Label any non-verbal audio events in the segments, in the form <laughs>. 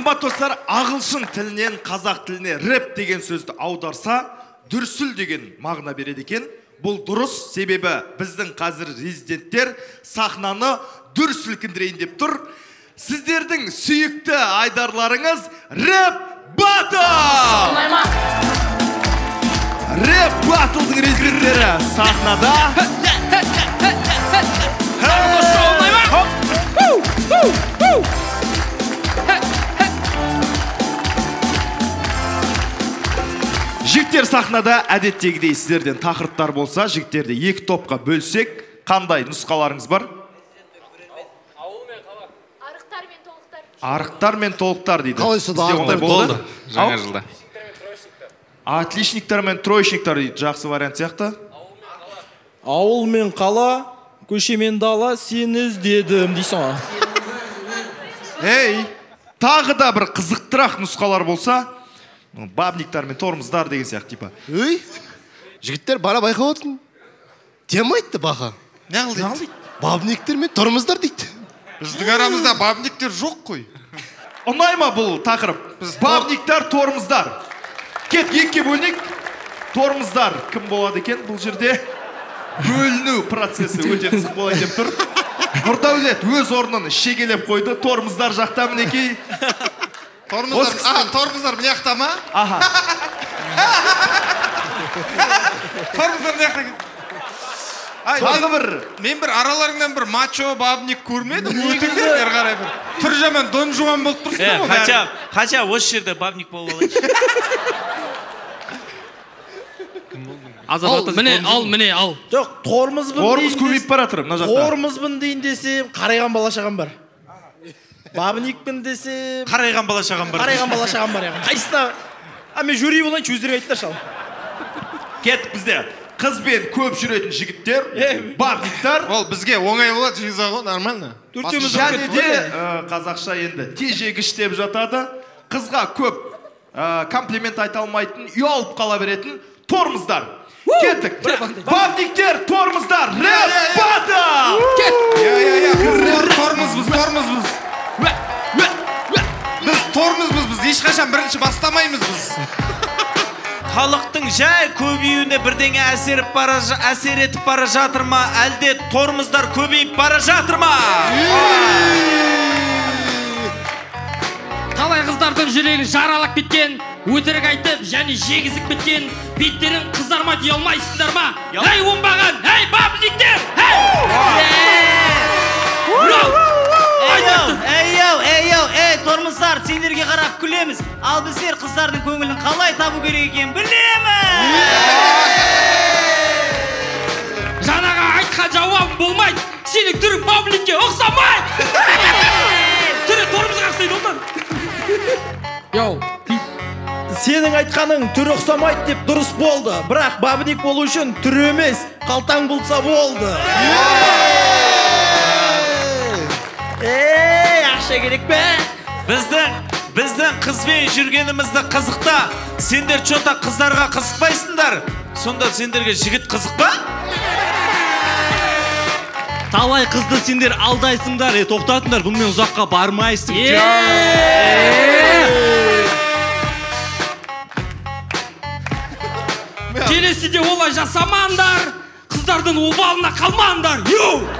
қымбат достар ағылшын тілінен қазақ тіліне рэп деген сөзді аударса дүрсіл деген мағына береді екен. Бұл дұрыс себебі біздің қазір резиденттер сахнаны дүр сілкіндірейін деп тұр. Сіздердің сүйікті айдарларыңыз рэп батл! Рэп батлдың резиденттері сахнада. Жігіттер сахнада әдеттегідей сіздерден тақырыптар болса жігіттерді екі топқа бөлсек қандай нұсқаларыңыз бар? Арықтар мен толықтар. Арықтар мен толықтар дейді. Қалай сонда Сізде ондай арықтар болды? Жаңа жылда. Отличниктар мен троечниктар дейді жақсы вариант сияқты. Ауыл мен қала көше мен дала сені іздедім дейсің ғой. Ей тағы да бір қызықтырақ нұсқалар болса бабниктар мен тормоздар деген сияқты типа. Өй жігіттер бара байқап отырмын тема айтты баха неғыл дейді? Бабниктер мен тормоздар дейді. Біздің арамызда бабниктер жоқ қой. Ұнай ма бұл тақырып? Бабниктар тормоздар кет екіге бөлінейік тормоздар кім болады екен бұл жерде? Бөліну процесі өте қызық болайын деп тұр. Нұрдәулет өз орнын шегелеп қойды. Тормоздар жақта мінекей. Тормоздар а тормоздар мына жақта ма? Аха. <laughs> Тормоздар мына жақта тағы бір. Мен бір араларыңнан бір мачо бабник көрмедім өтіңдер бері қарай бір. Түрі жаман дон жуан болып Е, тұрсыңдар ғой хотя, хотя осы жерде бабник болып алайыншы. <laughs> Ал міне ал міне ал. Жоқ тормозбын тормоз көбейіп бара жатыр мына жақта тормозбын дейін десем қарайған бала шағам бар. Бабникпін десем қарайған бала шағам бар. Қарайған бала шағам бар яғни. Қайсысына? А мен жюри болайыншы өздерің айтыңдаршы ал кеттік бізде. Қызбен көп жүретін жігіттер бабниктар ол бізге оңай болады жиза ғой нормально. Төртеуміз және де кеттік қазақша енді тежегіш деп жатады. Қызға көп комплимент айта алмайтын ұялып қала беретін тормоздар кеттік. Бабниктер тормоздар рэп батл иә иә иә біз тор- тормозбыз тормозбыз біз тормозбыз біз ешқашан бірінші бастамаймыз біз халықтың жай көбеюіне бірдеңе әсер, бара, жа- әсер етіп бара жатыр ма әлде тормоздар көбейіп бара жатыр ма талай қыздардың жүрегін жаралап кеткен өтірік айтып және жегізіп кеткен беттерің қызарма дей алмайсыңдар ма әй оңбаған әй бабниктер Эй-йоу, Ал біздер қыздардың көңілін қалай табу керек екенін білеміз. жаңағы айтқан жауабым болмайды сенің түрің бабникке ұқсамайды түрі тормозға ұқсайды ондан йоу сенің айтқаның түрі ұқсамайды деп дұрыс болды. Бірақ бабник болу үшін түрі емес қалтаң болса болды. Ей ақша керек пе? Біздің біздің қызбен жүргенімізді қызықта сендер че то қыздарға қызықпайсыңдар сонда сендерге жігіт қызық па Талай қызды сендер алдайсыңдар, е, тоқтатыңдар, бұнымен ұзаққа бармайсың. келесіде олай жасамаңдар қыздардың обалына қалмаңдар йоу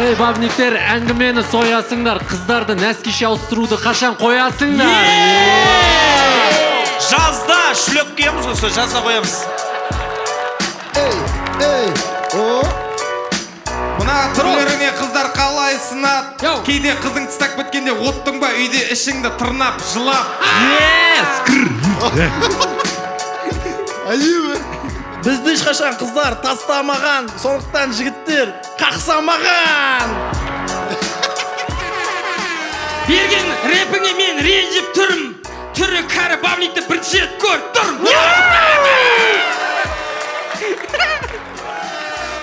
ей бабниктер әңгімені соясыңдар. Қыздарды нәскише ауыстыруды қашан қоясыңдар? Жазда шлеп киеміз ғой сол жазда қоямыз. Ей ей о? Мына түрлеріңе қыздар қалай сынады кейде қызың тістап кеткенде оттың ба? Үйде ішіңді тырнап жылап. Әйеме бізді ешқашан қыздар тастамаған сондықтан жігіттер қақсамаған. Берген рэпіңе мен ренжіп тұрмын түрі кәрі бабникті бірінші рет көріп тұрмын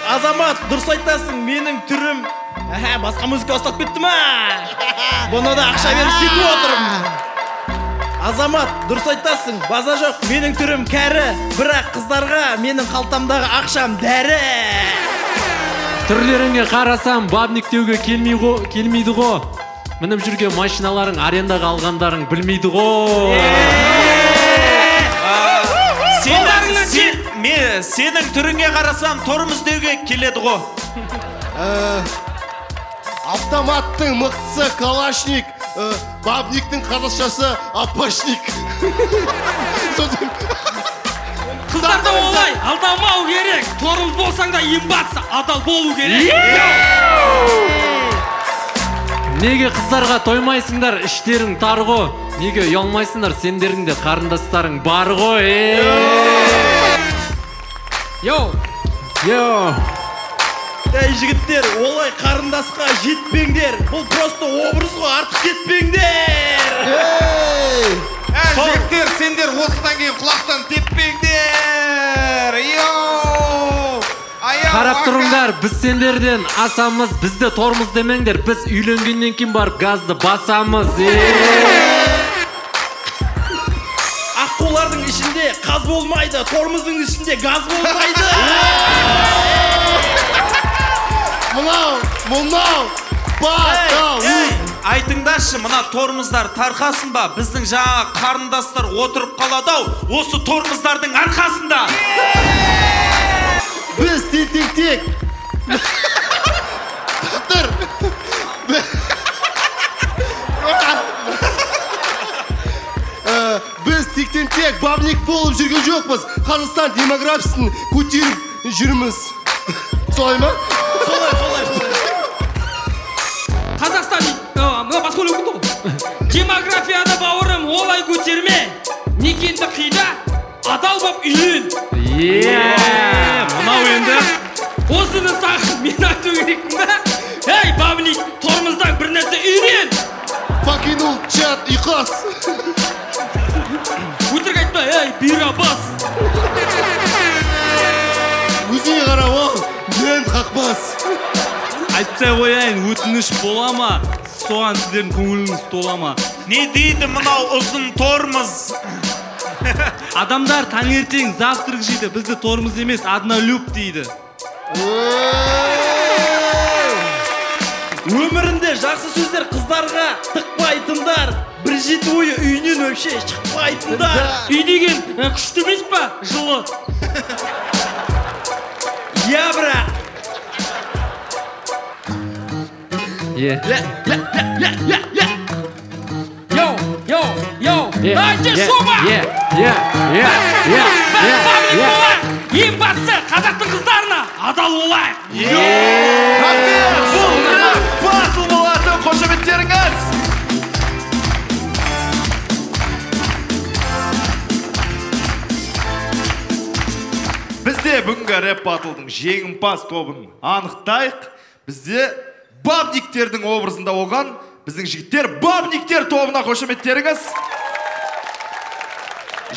азамат дұрыс айтасың менің түрім. Басқа музыка ұстап кетті ма? <laughs> Бұны да ақша беріп сөйтіп отырмын. Азамат дұрыс айтасың база жоқ. Менің түрім кәрі бірақ қыздарға менің қалтамдағы ақшам дәрі. Түрлеріңе қарасам бабник деуге келмей ғо, келмейді ғо мініп жүрген машиналарың арендаға алғандарың білмейді ғой сенің түріңе қарасам тормоз деуге келеді ғой автоматтың мықтысы калашник. Ә, бабниктің қазақшасы апашник <laughs> Сосын- қыздарда олай. Алдамау керек. Торымыз болсаң да имбатса адал болу керек. Неге қыздарға тоймайсыңдар іштерің тар ғой? Неге ұялмайсыңдар сендердің де қарындастарың бар ғой? Е йоу! Йо ей жігіттер олай қарындасқа жетпеңдер. Бұл просто образ ғой артық кетпеңдер Ей! Әй жігіттер сендер осыдан кейін құлақтан теппеңдер. Йоу! Қарап тұрыңдар біз сендерден асамыз бізді тормыз демеңдер. Біз үйленгеннен кейін барып газды басамыз. Е! Аққулардың ішінде қаз болмайды тормоздың ішінде газ болмайды. <laughs> мынау мынау батау Ей, айтыңдаршы мына тормоздар тарқасын ба? Біздің жаңа қарындастар отырып қалады ау осы тормоздардың арқасында. Біз тек тек тұр Ә, біз тектен тек бабник болып жүрген жоқпыз. Қазақстан демографиясын көтеріп жүрміз. Солай ма? Демографияда бауырым олай көтерме. Некенді қида адал боп үйлен е мынау енді. Осыны саған мен айту керекпін ба ей бабник тормоздан бір нәрсе үйрен. Покинул чат ұйқас өтірік айтпа ей бұйра бас. Өзіңе қарап ал мен қақбас айтпай қояйын өтініш бола ма? Соған сіздердің көңіліңіз тола ма не дейді мынау ұзын тормоз адамдар таңертең завтрак жейді бізді тормоз емес однолюб дейді өмірінде жақсы сөздер қыздарға тықпайтындар. Бір жеті бойы үйінен вообще шықпайтындар. Үй деген күшті емес па жылы? Иә бірақ е йоу йоу йоу е дайте е шуба е е е е бабник е болайық ең бастысы қазақтың қыздарына адал болайық рахмет бұл батл болатын қошеметтеріңіз бізде бүгінгі рэп батлдың жеңімпаз тобын анықтайық бізде бабниктердің образында болған біздің жігіттер бабниктер тобына қошеметтеріңіз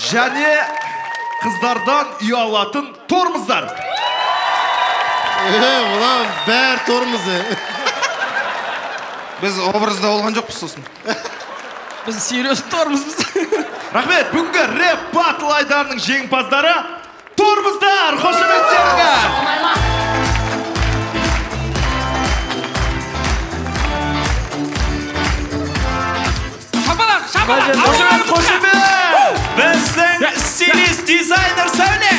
және қыздардан ұялатын тормыздар. Е, мынау бәрі тормоз біз образда болған жоқпыз сосын. Біз серьезно тормозбыз рахмет. Бүгінгі рэп батл айдарының жеңімпаздары тормыздар. Қошеметтеріңіз қошемет қошемет біздің стилист дизайнер сәуле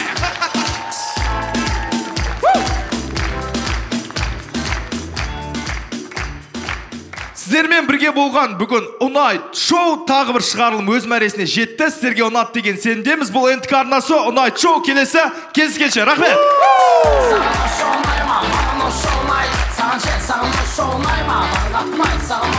сіздермен бірге болған бүгін ұнайт шоу тағы бір шығарылым өз мәресіне жетті. Сіздерге ұнады деген сендеміз. Бұл нтк арнасы ұнайт шоу келесі кездескенше. Рахмет. Саған